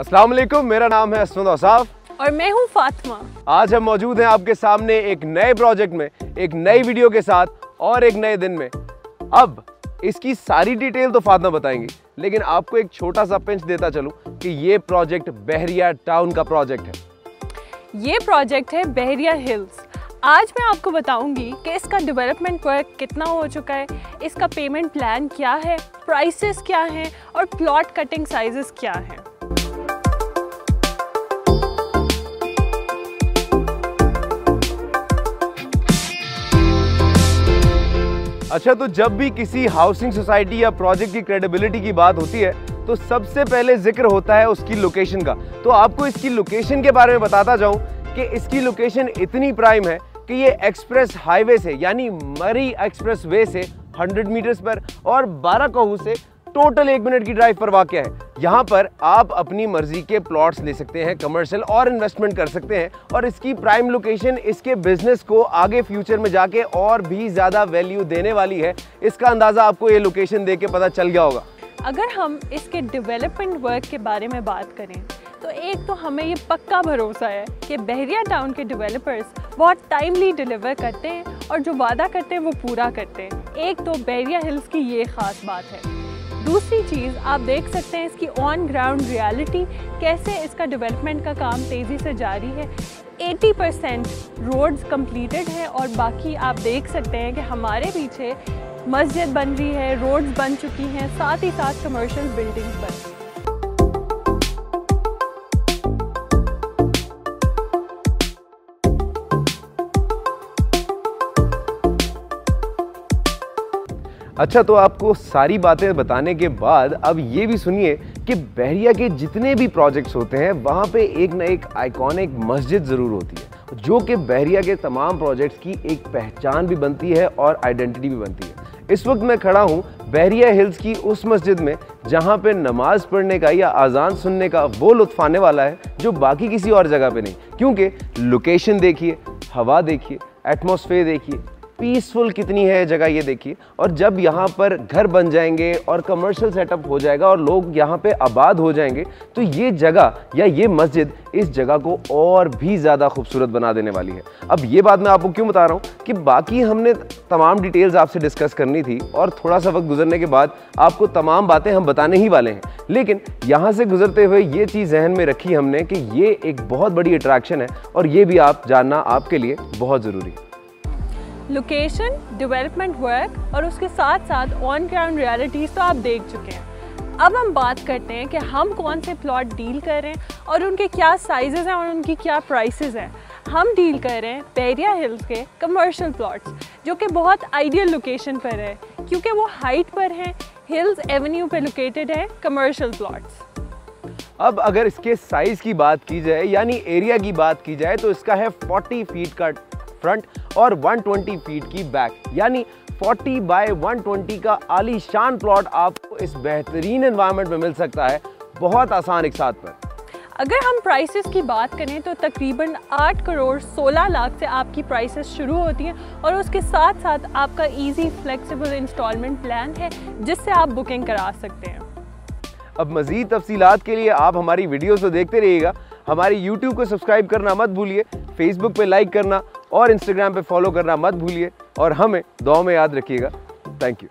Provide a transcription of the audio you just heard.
अस्सलाम वालेकुम मेरा नाम है असमद औसाफ। और मैं हूँ फातिमा। आज हम मौजूद हैं आपके सामने एक नए प्रोजेक्ट में एक नई वीडियो के साथ और एक नए दिन में। अब इसकी सारी डिटेल तो फातिमा बताएँगी लेकिन आपको एक छोटा सा पिंच देता चलूँ कि ये प्रोजेक्ट बहरिया टाउन का प्रोजेक्ट है। ये प्रोजेक्ट है बहरिया हिल्स। आज मैं आपको बताऊँगी कि इसका डेवलपमेंट वर्क कितना हो चुका है इसका पेमेंट प्लान क्या है प्राइसेस क्या हैं और प्लॉट कटिंग साइजेस क्या हैं। अच्छा तो जब भी किसी हाउसिंग सोसाइटी या प्रोजेक्ट की क्रेडिबिलिटी की बात होती है तो सबसे पहले ज़िक्र होता है उसकी लोकेशन का। तो आपको इसकी लोकेशन के बारे में बताता जाऊँ कि इसकी लोकेशन इतनी प्राइम है कि ये एक्सप्रेस हाईवे से, यानी मरी एक्सप्रेस वे से 100 मीटर्स पर और बारह से टोटल एक मिनट की ड्राइव पर वाक़ है। यहाँ पर आप अपनी मर्ज़ी के प्लॉट्स ले सकते हैं कमर्शियल और इन्वेस्टमेंट कर सकते हैं और इसकी प्राइम लोकेशन इसके बिज़नेस को आगे फ्यूचर में जाके और भी ज़्यादा वैल्यू देने वाली है। इसका अंदाज़ा आपको ये लोकेशन देख के पता चल गया होगा। अगर हम इसके डेवलपमेंट वर्क के बारे में बात करें तो एक तो हमें ये पक्का भरोसा है कि बहरिया टाउन के डेवलपर्स बहुत टाइमली डिलीवर करते हैं और जो वादा करते हैं वो पूरा करते हैं। एक तो बहरिया हिल्स की ये ख़ास बात है। दूसरी चीज़, आप देख सकते हैं इसकी ऑन ग्राउंड रियलिटी कैसे इसका डेवलपमेंट का काम तेज़ी से जारी है। 80 परसेंट रोड्स कम्प्लीटेड हैं और बाकी आप देख सकते हैं कि हमारे पीछे मस्जिद बन रही है रोड्स बन चुकी हैं, साथ ही साथ कमर्शियल बिल्डिंग्स बन रही अच्छा तो आपको सारी बातें बताने के बाद अब ये भी सुनिए कि बहरिया के जितने भी प्रोजेक्ट्स होते हैं, वहाँ पे एक ना एक आइकॉनिक मस्जिद ज़रूर होती है, जो कि बहरिया के तमाम प्रोजेक्ट्स की एक पहचान भी बनती है और आइडेंटिटी भी बनती है। इस वक्त मैं खड़ा हूँ बहरिया हिल्स की उस मस्जिद में, जहाँ पे नमाज़ पढ़ने का या अजान सुनने का वो लुत्फ आने वाला है, जो बाकी किसी और जगह पे नहीं। क्योंकि लोकेशन देखिए, हवा देखिए एटमोसफेयर देखिए पीसफुल कितनी है जगह ये देखिए। और जब यहाँ पर घर बन जाएँगे और कमर्शियल सेटअप हो जाएगा और लोग यहाँ पे आबाद हो जाएँगे तो ये जगह या ये मस्जिद इस जगह को और भी ज़्यादा खूबसूरत बना देने वाली है। अब ये बात मैं आपको क्यों बता रहा हूँ कि बाकी हमने तमाम डिटेल्स आपसे डिस्कस करनी थी और थोड़ा सा वक्त गुजरने के बाद आपको तमाम बातें हम बताने ही वाले हैं। लेकिन यहाँ से गुजरते हुए ये चीज़ जहन में रखी हमने कि ये एक बहुत बड़ी अट्रैक्शन है और ये भी आप जानना आपके लिए बहुत ज़रूरी है। लोकेशन डेवलपमेंट वर्क और उसके साथ साथ ऑन ग्राउंड रियलिटीज़ तो आप देख चुके हैं। अब हम बात करते हैं कि हम कौन से प्लॉट डील कर रहे हैं और उनके क्या साइजेस हैं और उनकी क्या प्राइसेस हैं। हम डील कर रहे हैं पेरिया हिल्स के कमर्शियल प्लॉट्स जो कि बहुत आइडियल लोकेशन पर है, क्योंकि वो हाइट पर हैं हिल्स एवेन्यू पर लोकेटेड है कमर्शियल प्लॉट्स अब अगर इसके साइज़ की बात की जाए, यानी एरिया की बात की जाए तो इसका है 40 फीट का फ्रंट और 120 फीट की बैक यानी 40 बाय 120 का आलीशान प्लॉट आपको इस बेहतरीन एनवायरनमेंट में मिल सकता है बहुत आसान एक साथ पर। अगर हम प्राइसेस की बात करें तो तकरीबन 8 करोड़ 16 लाख से आपकी प्राइसेस शुरू होती हैं और उसके साथ साथ आपका इजी फ्लेक्सिबल इंस्टॉलमेंट प्लान है जिससे आप बुकिंग करा सकते हैं। अब मज़ीद तफसीलात के लिए आप हमारी वीडियोस को देखते रहिएगा। हमारी यूट्यूब को सब्सक्राइब करना मत भूलिए। फेसबुक पे लाइक करना और इंस्टाग्राम पे फॉलो करना मत भूलिए और हमें दो में याद रखिएगा। Thank you